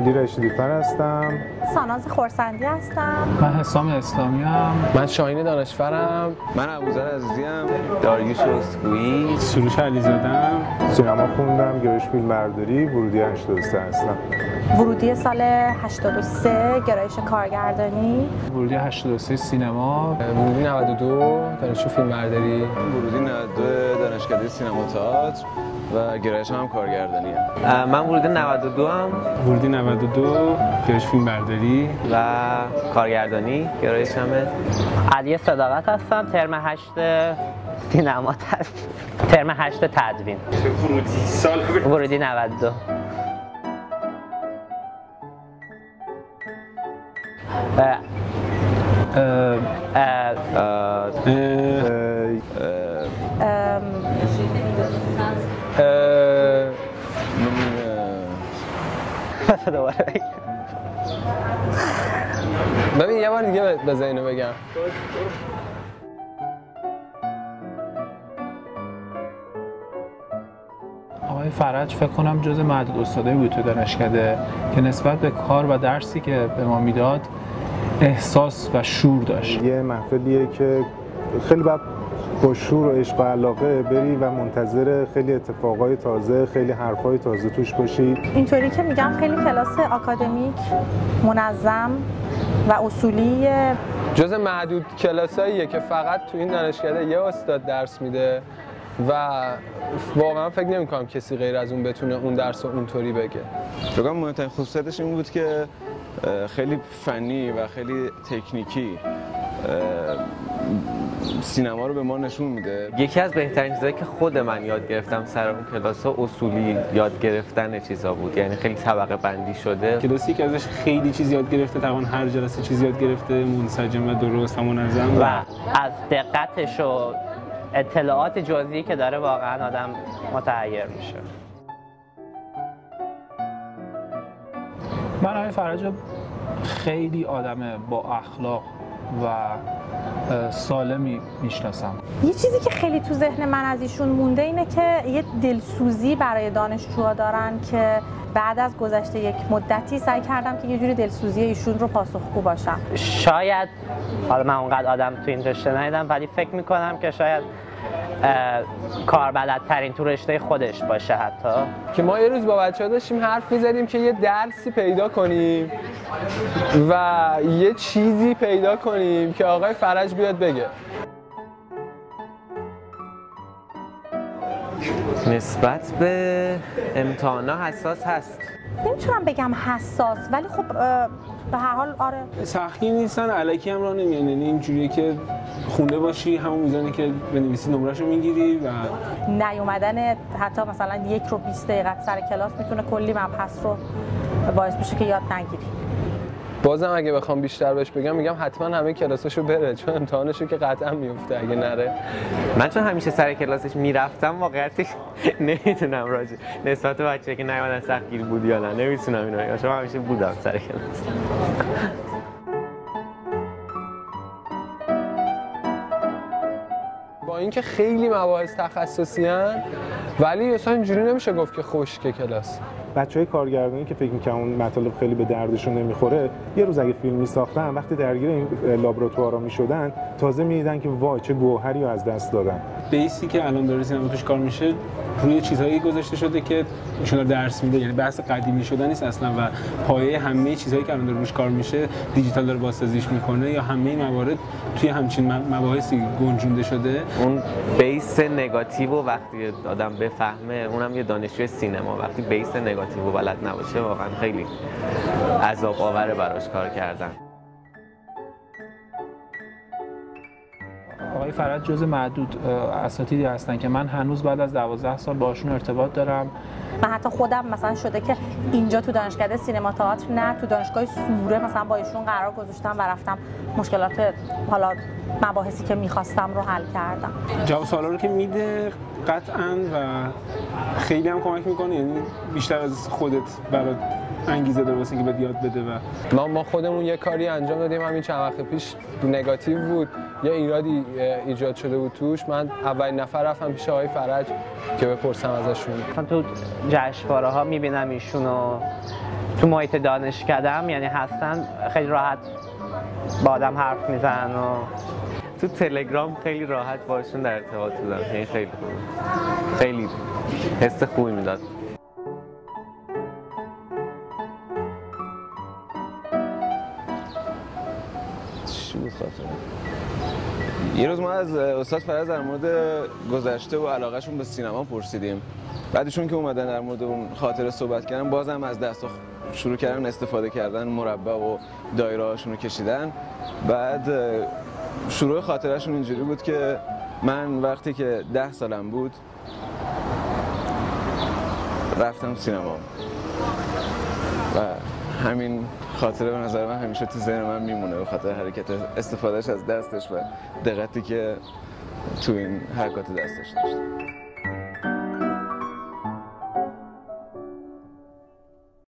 علی رشیدی فر هستم. ساناز خورسندی هستم. من حسام اسلامی هم. من شاهین دانشفرم من ابوذر عزیزیم. داریوش اسکویی سروش علیزادم سینما خوندم. گرایش فیلم برداری. ورودی 83 هستم. ورودی سال 83 گرایش کارگردانی. ورودی 83 سینما. ورودی 92 دانشجو فیلم برداری. ورودی 92 دانشکده سینما تئاتر. و گرایش هم کارگردانی هم. من ورودی 92 هم ورودی 92 گرایش فیلم برداری. و کارگردانی گرایش همه. علی صداقت هستم ترم 8 سینما تدوین ترم 8 تدوین. ورودی سال ورودی. 92 اه، اه، اه، من، دوباره بگم. ببین یه بار دیگه بذار اینو بگم آقای فرج فکر کنم جز معدود استادایی بود تو دانشکده که نسبت به کار و درسی که به ما می‌داد احساس و شور داشت یه محفلیه که خیلی باید با شور و عشق و علاقه بری و منتظر خیلی اتفاقای تازه خیلی حرفای تازه توش باشی. اینطوری که میگم خیلی کلاس آکادمیک منظم و اصولی جز معدود کلاساییه که فقط تو این دانشکده یه استاد درس میده و واقعا فکر نمی کنم کسی غیر از اون بتونه اون درس رو اونطوری بگه. فکر کنم مهمترین خصوصیتش این بود که خیلی فنی و خیلی تکنیکی سینما رو به ما نشون میده. یکی از بهترین چیزایی که خود من یاد گرفتم سر اون کلاس ها اصولی یاد گرفتن چیزا بود. یعنی خیلی طبقه بندی شده. کلاسی که ازش خیلی چیز یاد گرفته تقریبا هر جلسه چیز یاد گرفته منسجم و درست و منظم و از دقتش و اطلاعات جزئی که داره واقعا آدم متحیر میشه. من آقای فرج خیلی آدم با اخلاق و سالمی می‌شناسم. یه چیزی که خیلی تو ذهن من از ایشون مونده اینه که یه دلسوزی برای دانشجوها دارن که بعد از گذشته یک مدتی سعی کردم که یه جوری دلسوزی ایشون رو پاسخگو باشم. شاید حالا من اونقدر آدم تو این رشته ندیدم ولی فکر می‌کنم که شاید کاربلدترین تو رشته خودش باشه حتی. که ما یه روز با بچه ها داشتیم حرف می‌زدیم که یه درسی پیدا کنیم و یه چیزی پیدا کنیم که آقای فرج بیاد بگه. نسبت به امتحانا حساس هست. نمی‌تونم بگم حساس ولی خب به هر حال آره. سختی نیستن علکی هم راه نمیان. یعنی اینجوریه که خونده باشی همون میزانی که بنویسی نمرهشو می‌گیری و نیومدن حتی مثلا یک رو 20 دقیقه سر کلاس می‌تونه کلی مبحث رو باعث بشه که یاد نگیری. بازم اگه بخوام بیشتر بهش بگم میگم حتما همه کلاساشو بره چون امتحانشو که قطعا میفته اگه نره. من چون همیشه سر کلاسش می‌رفتم واقعیتش نمی‌تونم راجع نسبت به بچه که نیومدن سختگیر بود یا نه نمی‌تونم اینو بگم. چون همیشه بودم سر کلاس. با اینکه خیلی مباحث تخصصی هن ولی اصلا اینجوری نمیشه گفت که خشک کلاس. بچه های کارگردانی که فکر می‌کنن اون مطالب خیلی به دردشون نمی‌خوره یه روز اگه فیلم میساختن وقتی درگیر این لابراتوارا می‌شدن تازه می‌دیدن که وای چه گوهری از دست دادن. بیسی که الان داره سینما توش کار میشه روی چیزهایی گذاشته شده که ایشون درس میده. یعنی بحث قدیمی شدن نیست اصلا و پایه همه چیزهایی که الان داره روش کار میشه دیجیتال داره بازسازیش می‌کنه یا همه موارد توی همچین مباحثی گنجونده شده. اون بیس نگاتیو وقتی آدم بفهمه اونم یه دانشجوی سینما. وقتی بیس نگاتیو بلد نباشه واقعا خیلی عذاب آوره براش کار کردن. آقای فرج جز معدود اساتیدی هستن که من هنوز بعد از 12 سال باشون ارتباط دارم. من حتی خودم مثلا شده که اینجا تو دانشکده سینما تئاتر نه تو دانشگاه سوره مثلا با ایشون قرار گذاشتم و رفتم مشکلات حالا مباحثی که می‌خواستم رو حل کردم. جواب سوالا رو که میده قطعا و خیلی هم کمک می‌کنه یعنی بیشتر از خودت برات انگیزه داره واسه اینکه بهت یاد بده و ما ما خودمون یه کاری انجام دادیم. همین چند وقت پیش نگاتیو بود. یه ایرادی ایجاد شده بود توش. من اولین نفر رفتم پیش آقای فرج که بپرسم ازشون. مثلا تو جشنواره ها می‌بینم ایشونو تو محیط دانشکدم یعنی هستن خیلی راحت با آدم حرف می‌زنن و تو تلگرام خیلی راحت باشون در ارتباط بودم. یعنی خیلی خوب. خیلی حس خوبی می‌داد. یه روز ما از استاد فرز در مورد گذشته و علاقهشون به سینما پرسیدیم. بعدشون که اومدن در مورد اون خاطره صحبت کردن بازم از دست شروع کردن استفاده کردن مربع و دایره هاشون رو کشیدن. بعد شروع خاطرهشون اینجوری بود که من وقتی که ده سالم بود رفتم سینما. همین خاطره به نظر من همیشه تو ذهن من میمونه به خاطر حرکت استفادهش از دستش و دقتی که تو این حرکات دستش داشت.